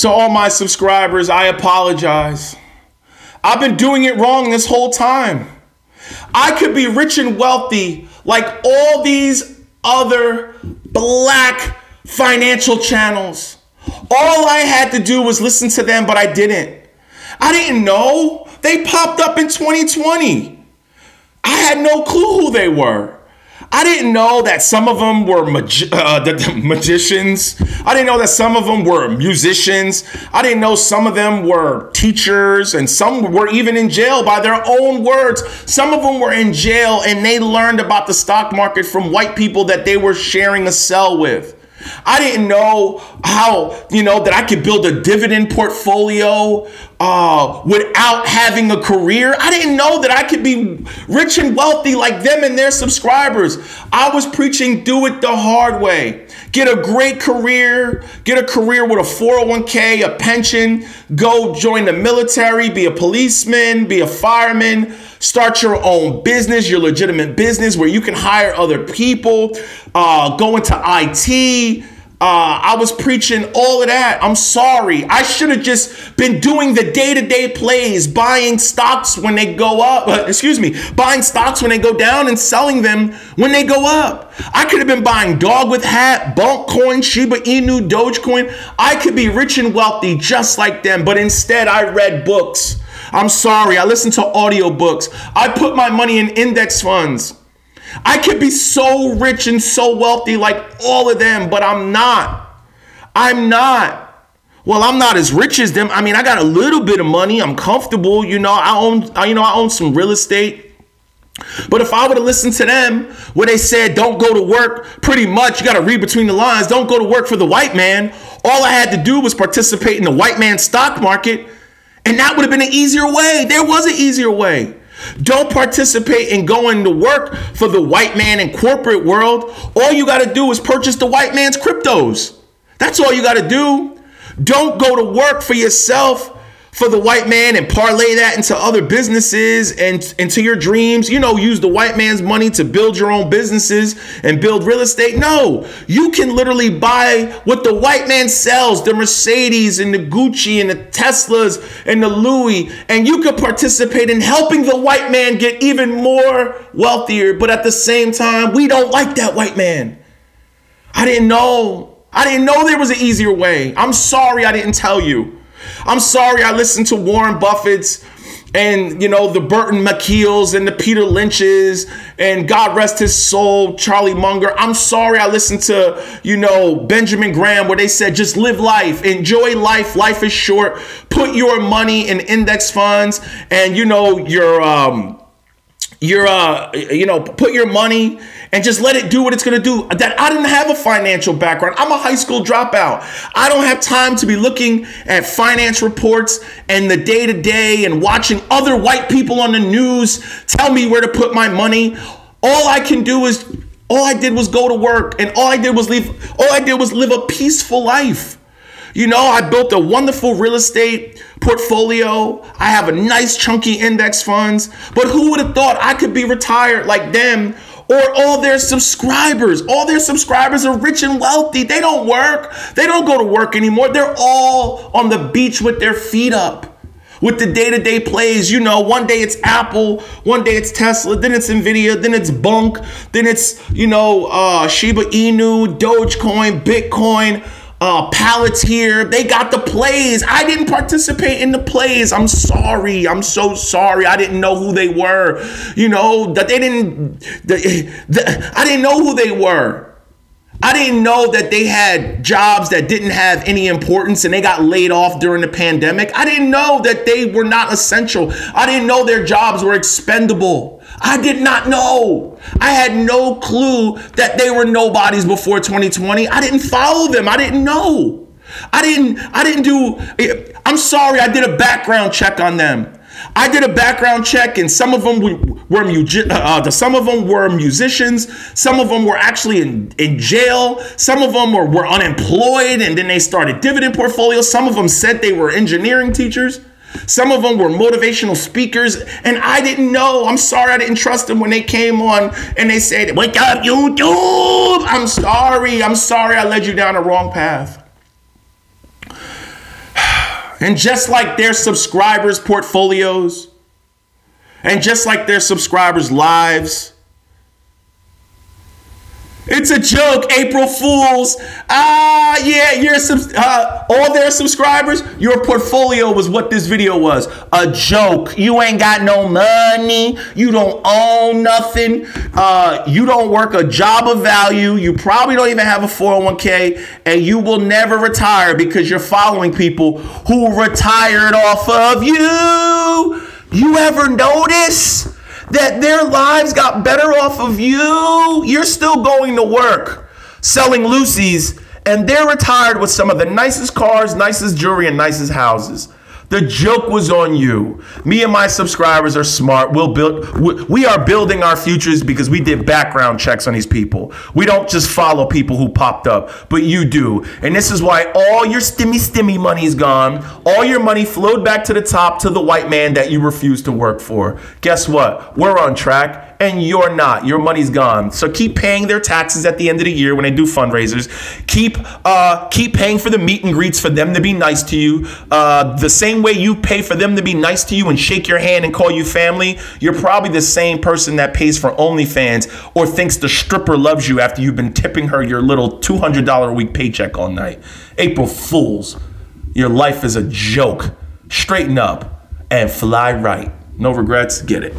To all my subscribers, I apologize. I've been doing it wrong this whole time. I could be rich and wealthy like all these other black financial channels. All I had to do was listen to them, but I didn't. I didn't know. They popped up in 2020. I had no clue who they were. I didn't know that some of them were uh, the, the magicians. I didn't know that some of them were musicians. I didn't know some of them were teachers and some were even in jail by their own words. Some of them were in jail and they learned about the stock market from white people that they were sharing a cell with. I didn't know how, you know, that I could build a dividend portfolio uh, without having a career. I didn't know that I could be rich and wealthy like them and their subscribers. I was preaching do it the hard way. Get a great career, get a career with a 401k, a pension, go join the military, be a policeman, be a fireman. Start your own business, your legitimate business where you can hire other people, uh, go into IT. Uh, I was preaching all of that. I'm sorry. I should have just been doing the day to day plays, buying stocks when they go up. Uh, excuse me, buying stocks when they go down and selling them when they go up. I could have been buying dogwifhat, Bonk coin, Shiba Inu, Dogecoin. I could be rich and wealthy just like them, but instead I read books. I'm sorry, I listen to audiobooks. I put my money in index funds. I could be so rich and so wealthy like all of them, but I'm not. I'm not. Well, I'm not as rich as them. I mean, I got a little bit of money. I'm comfortable. You know, I own, you know, I own some real estate. But if I would have listened to them where they said, don't go to work, pretty much, you got to read between the lines, don't go to work for the white man. All I had to do was participate in the white man's stock market and that would have been an easier way. There was an easier way. Don't participate in going to work for the white man and corporate world. All you got to do is purchase the white man's cryptos. That's all you got to do. Don't go to work for yourself for the white man and parlay that into other businesses and into your dreams. You know, use the white man's money to build your own businesses and build real estate. No, you can literally buy what the white man sells the Mercedes and the Gucci and the Teslas and the Louis, and you could participate in helping the white man get even more wealthier. But at the same time, we don't like that white man. I didn't know. I didn't know there was an easier way. I'm sorry I didn't tell you. I'm sorry I listened to Warren Buffett's and you know the Burton Malkiels and the Peter Lynches and God rest his soul, Charlie Munger. I'm sorry I listened to you know Benjamin Graham where they said just live life, enjoy life. Life is short. Put your money in index funds and you know your um your uh you know put your money and just let it do what it's going to do. That I didn't have a financial background. I'm a high school dropout. I don't have time to be looking at finance reports and the day to day and watching other white people on the news tell me where to put my money. All I can do is all I did was go to work and all I did was leave all I did was live a peaceful life. You know, I built a wonderful real estate portfolio. I have a nice chunky index funds. But who would have thought I could be retired like them or all their subscribers. All their subscribers are rich and wealthy. They don't work. They don't go to work anymore. They're all on the beach with their feet up. With the day to day plays, you know, one day it's Apple, one day it's Tesla, then it's Nvidia, then it's Bonk, then it's, you know, uh, Shiba Inu, Dogecoin, Bitcoin uh, Palantir. They got the plays. I didn't participate in the plays. I'm sorry. I'm so sorry. I didn't know who they were. You know that they didn't. The, the, I didn't know who they were. I didn't know that they had jobs that didn't have any importance and they got laid off during the pandemic. I didn't know that they were not essential. I didn't know their jobs were expendable. I did not know. I had no clue that they were nobodies before 2020. I didn't follow them. I didn't know. I didn't I didn't do I'm sorry I did a background check on them. I did a background check, and some of them were uh, uh some of them were musicians. Some of them were actually in, in jail. Some of them were, were unemployed, and then they started dividend portfolios. Some of them said they were engineering teachers. Some of them were motivational speakers, and I didn't know. I'm sorry I didn't trust them when they came on and they said, Wake up, YouTube! I'm sorry. I'm sorry I led you down the wrong path. And just like their subscribers' portfolios, and just like their subscribers' lives, it's a joke, April Fools. Ah, yeah, you're uh, all their subscribers. Your portfolio was what this video was. A joke. You ain't got no money. You don't own nothing. Uh, you don't work a job of value. You probably don't even have a 401k, and you will never retire because you're following people who retired off of you. You ever notice? That their lives got better off of you. You're still going to work selling Lucy's, and they're retired with some of the nicest cars, nicest jewelry, and nicest houses. The joke was on you. Me and my subscribers are smart. We'll build we are building our futures because we did background checks on these people. We don't just follow people who popped up, but you do. And this is why all your stimmy stimmy money is gone. All your money flowed back to the top to the white man that you refuse to work for. Guess what? We're on track and you're not. Your money's gone. So keep paying their taxes at the end of the year when they do fundraisers. Keep uh, keep paying for the meet and greets for them to be nice to you. Uh, the same way you pay for them to be nice to you and shake your hand and call you family, you're probably the same person that pays for OnlyFans or thinks the stripper loves you after you've been tipping her your little $200 a week paycheck all night. April Fools. Your life is a joke. Straighten up and fly right. No regrets. Get it.